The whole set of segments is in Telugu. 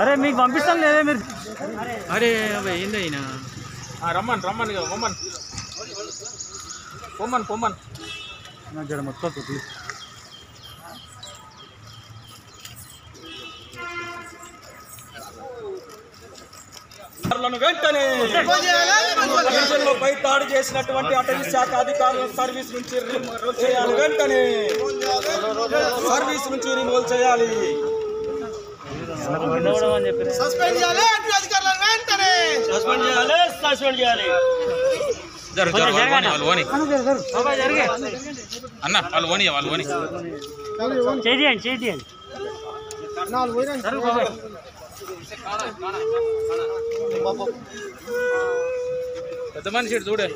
అరే మీకు పంపిస్తాను లేదే మీరు? అరే అవి ఏంది అయినా? రమ్మన్ రమ్మన్ పొమ్మన్. పొమ్మన్ పొమ్మన్. నాకు జర మొత్తం ప్లీజ్ వెంటనే గిరిజనులపై దాడి చేసినటువంటి అటవీ శాఖ అధికారులు సర్వీస్ నుంచి రిమూవ్ చేయాలి. వెంటనే సర్వీస్ నుంచి రిమూవ్ చేయాలి. అని చెప్పి సస్పెండ్ చేయాలి అటు అధికారులను వెంటనే. సస్పెండ్ చేయాలి సస్పెండ్ చేయాలి. జరు జరు వాళ్ళు ఓని వాళ్ళు ఓని. అన్న వాళ్ళు ఓని వాళ్ళు ఓని. చేయండి చేయండి. పెద్ద మనిషి చూడే.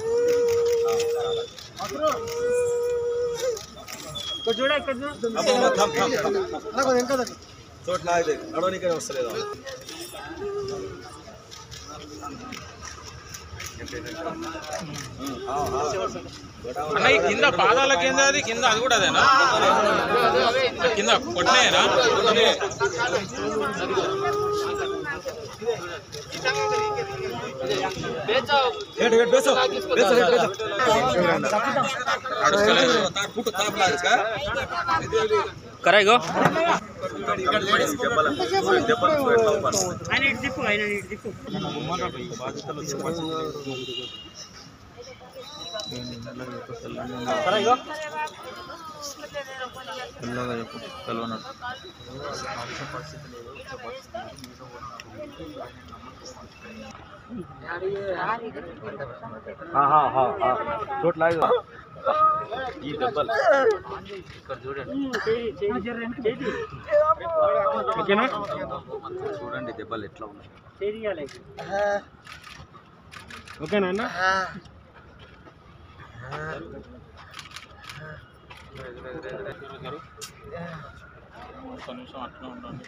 చోట్ల నడవనికే వస్తలేదు అన్న ఈ కింద పాదాల కింద అది కింద అది కూడా అదేనా? కింద కొట్టినాయేనా? बेचो हेड हेड बेचो बेचो हेड बेचो फुट ताप लाग इसका कराय गो कराय गो పిల్లగా చెప్పు కలవనట్టు చోట్ల ఈ డబ్బల్ ఇక్కడ చూడండి చూడండి దెబ్బలు ఎట్లా ఉన్నాయి ఓకేనా అన్న? ఒక్క నిమిషం అట్లా ఉండండి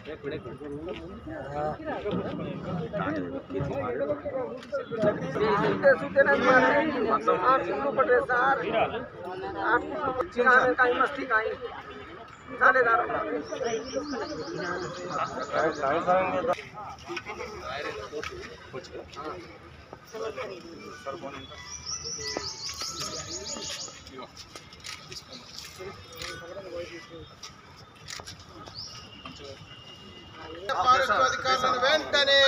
ఫారెస్ట్ అధికారులను వెంటనే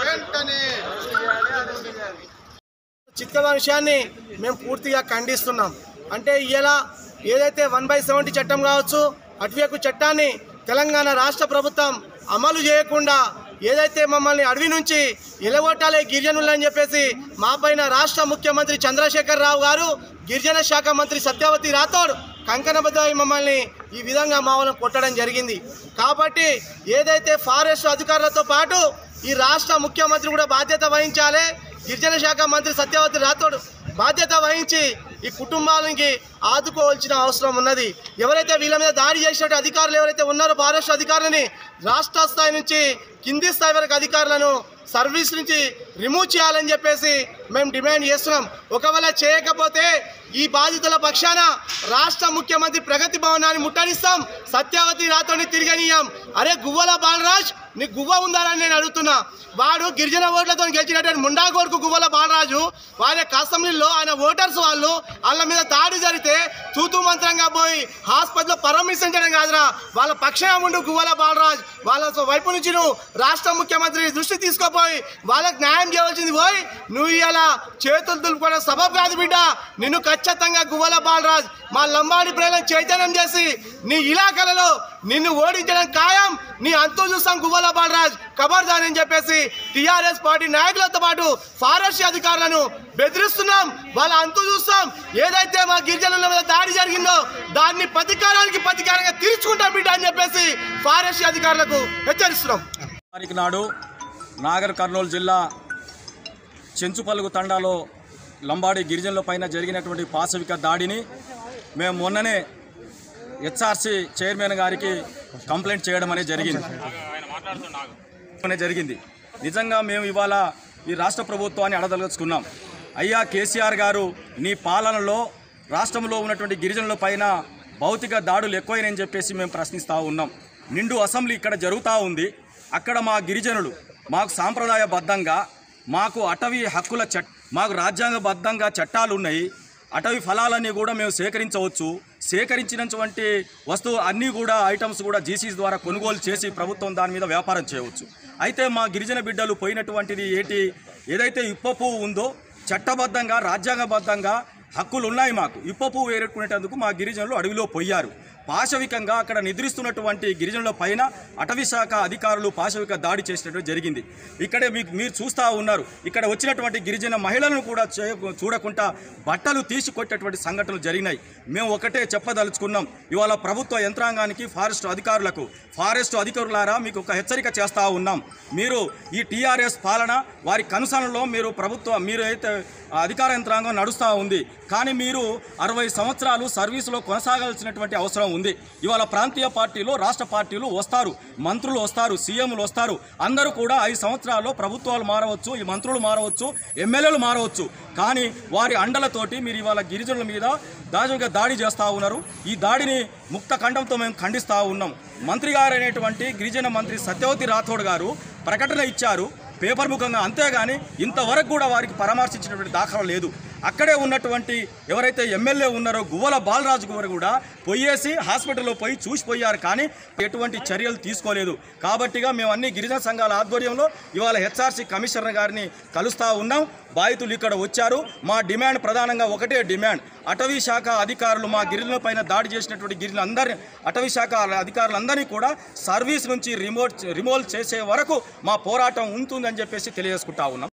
వెంటనే విషయాన్ని మేము పూర్తిగా ఖండిస్తున్నాం. అంటే ఇలా ఏదైతే వన్ బై సెవెంటీ చట్టం కావచ్చు అటువైపు చట్టాన్ని తెలంగాణ రాష్ట్ర ప్రభుత్వం అమలు చేయకుండా ఏదైతే మమ్మల్ని అడవి నుంచి ఎలగొట్టాలి గిరిజనులు అని చెప్పేసి మా పైన రాష్ట్ర ముఖ్యమంత్రి చంద్రశేఖర్ రావు గారు గిరిజన శాఖ మంత్రి సత్యవతి రాథోడ్ కంకణబద్ద మమ్మల్ని ఈ విధంగా మామూలు కొట్టడం జరిగింది. కాబట్టి ఏదైతే ఫారెస్ట్ అధికారులతో పాటు ఈ రాష్ట్ర ముఖ్యమంత్రి కూడా బాధ్యత వహించాలి గిరిజన శాఖ మంత్రి సత్యవతి రాథోడ్ బాధ్యత వహించి ఈ కుటుంబాలకి ఆదుకోవాల్సిన అవసరం ఉన్నది. ఎవరైతే వీళ్ళ మీద దాడి చేసినట్టు అధికారులు ఎవరైతే ఉన్నారో ఫారెస్ట్ అధికారులని రాష్ట్ర స్థాయి నుంచి కింది స్థాయి వరకు అధికారులను సర్వీస్ నుంచి రిమూవ్ చేయాలని చెప్పేసి మేము డిమాండ్ చేస్తున్నాం. ఒకవేళ చేయకపోతే ఈ బాధితుల పక్షాన రాష్ట్ర ముఖ్యమంత్రి ప్రగతి భవనాన్ని ముట్టడిస్తాం. సత్యావతి రాతోని తిరిగనీయం. అరే గువ్వల బాలరాజ్ నీ గువ్వ ఉందా నేను అడుగుతున్నా. వాడు గిరిజన ఓట్లతో గెలిచినటువంటి ముండాగోడుకు గువ్వల బాలరాజు వాళ్ళ అసెంబ్లీలో ఆయన ఓటర్స్ వాళ్ళు వాళ్ళ మీద దాడి జరిగితే తూతూ మంత్రంగా పోయి హాస్పిటల్లో పరామర్శించడం కాదురా. వాళ్ళ పక్షంగా ఉండు గువ్వల బాలరాజ్. వాళ్ళ వైపు నుంచి నువ్వు రాష్ట్ర ముఖ్యమంత్రి దృష్టి తీసుకోపోయి వాళ్ళకి న్యాయం చేయవలసింది పోయి నువ్వు ఇలా చేతులు దులుపుకోవడం సబబ్ కాదు బిడ్డ. నిన్ను ఖచ్చితంగా గువ్వల బాలరాజ్ మా లంబాడి ప్రజలను చైతన్యం చేసి నీ ఇలాకలలో నిన్ను ఓడించడం ఖాయం. నీ అంతు చూస్తాం గువ్వల బాలరాజ్ కబర్దాన్ అని చెప్పేసి టిఆర్ఎస్ పార్టీ నాయకులతో పాటు ఫారెస్ట్ అధికారులను బెదిరిస్తున్నాం. వాళ్ళ అంతు చూస్తాం. ఏదైతే మా గిరిజనుల మీద దాడి జరిగిందో దాన్ని ప్రతికారానికి ప్రతికారంగా తీర్చుకుంటాం బిడ్డ అని చెప్పేసి ఫారెస్ట్ అధికారులకు హెచ్చరిస్తున్నాం. తారీఖు నాడు నాగర్ కర్నూలు జిల్లా చెంచుపలుగు తండాలో లంబాడి గిరిజనుల పైన జరిగినటువంటి పాశవిక దాడిని మేము మొన్ననే హెచ్ఆర్సి చైర్మన్ గారికి కంప్లైంట్ చేయడం అనేది జరిగింది. మాట్లాడుతున్నాను జరిగింది. నిజంగా మేము ఇవాళ ఈ రాష్ట్ర ప్రభుత్వాన్ని అడదలుచుకున్నాం అయ్యా కేసీఆర్ గారు నీ పాలనలో రాష్ట్రంలో ఉన్నటువంటి గిరిజనుల పైన భౌతిక దాడులు ఎక్కువైనని చెప్పేసి మేము ప్రశ్నిస్తూ ఉన్నాం. నిండు అసెంబ్లీ ఇక్కడ జరుగుతూ ఉంది. అక్కడ మా గిరిజనులు మాకు సాంప్రదాయబద్ధంగా మాకు అటవీ హక్కుల చట్ మాకు రాజ్యాంగబద్ధంగా చట్టాలు ఉన్నాయి. అటవీ ఫలాలన్నీ కూడా మేము సేకరించవచ్చు. సేకరించినటువంటి వస్తువు అన్నీ కూడా ఐటమ్స్ కూడా జీసీస్ ద్వారా కొనుగోలు చేసి ప్రభుత్వం దాని మీద వ్యాపారం చేయవచ్చు. అయితే మా గిరిజన బిడ్డలు పోయినటువంటిది ఏంటి? ఏదైతే ఇప్ప పువ్వు ఉందో చట్టబద్ధంగా రాజ్యాంగబద్ధంగా హక్కులు ఉన్నాయి మాకు ఇప్పపు వేరుకునేటందుకు మా గిరిజనులు అడవిలో పోయారు. పాశవికంగా అక్కడ నిద్రిస్తున్నటువంటి గిరిజనుల పైన అటవీ శాఖ అధికారులు పాశవిక దాడి చేసినట్టు జరిగింది. ఇక్కడే మీకు మీరు చూస్తూ ఉన్నారు. ఇక్కడ వచ్చినటువంటి గిరిజన మహిళలను కూడా చే- చూడకుండా బట్టలు తీసి కొట్టేటువంటి సంఘటనలు జరిగినాయి. మేము ఒకటే చెప్పదలుచుకున్నాం. ఇవాళ ప్రభుత్వ యంత్రాంగానికి ఫారెస్ట్ అధికారులకు ఫారెస్ట్ అధికారులారా మీకు ఒక హెచ్చరిక చేస్తూ ఉన్నాం. మీరు ఈ టీఆర్ఎస్ పాలన వారి కనుసనలో మీరు ప్రభుత్వ మీరు అయితే అధికార యంత్రాంగం నడుస్తూ ఉంది కానీ మీరు అరవై సంవత్సరాలు సర్వీసులో కొనసాగాల్సినటువంటి అవసరం ఉంది. ఉంది. ఇవాళ ప్రాంతీయ పార్టీలు రాష్ట్ర పార్టీలు వస్తారు. మంత్రులు వస్తారు సీఎంలు వస్తారు. అందరూ కూడా ఐదు సంవత్సరాల్లో ప్రభుత్వాలు మారవచ్చు ఈ మంత్రులు మారవచ్చు ఎమ్మెల్యేలు మారవచ్చు. కానీ వారి అండలతోటి మీరు ఇవాళ గిరిజనుల మీద దాజుగా దాడి చేస్తూ ఉన్నారు. ఈ దాడిని ముక్త ఖండంతో మేము ఖండిస్తూ ఉన్నాం. మంత్రి గారు అనేటువంటి గిరిజన మంత్రి సత్యవతి రాథోడ్ గారు ప్రకటన ఇచ్చారు. పేపర్ ముఖంగా అంతేగాని ఇంతవరకు కూడా వారికి పరామర్శించినటువంటి దాఖలా లేదు. అక్కడే ఉన్నటువంటి ఎవరైతే ఎమ్మెల్యే ఉన్నారో గువ్వల బాలరాజు గారు కూడా పోయేసి హాస్పిటల్లో పోయి చూసిపోయారు కానీ ఎటువంటి చర్యలు తీసుకోలేదు. కాబట్టిగా మేము అన్ని గిరిజన సంఘాల ఆధ్వర్యంలో ఇవాళ హెచ్ఆర్సీ కమిషనర్ గారిని కలుస్తూ ఉన్నాం. బాధితులు ఇక్కడ వచ్చారు. మా డిమాండ్ ప్రధానంగా ఒకటే డిమాండ్. అటవీ శాఖ అధికారులు మా గిరిజనుల పైన దాడి చేసినటువంటి గిరిజనులు అటవీ శాఖ అధికారులందరినీ కూడా సర్వీస్ నుంచి రిమోట్ రిమోల్ చేసే వరకు మా పోరాటం ఉంటుందని చెప్పేసి తెలియజేసుకుంటా ఉన్నాం.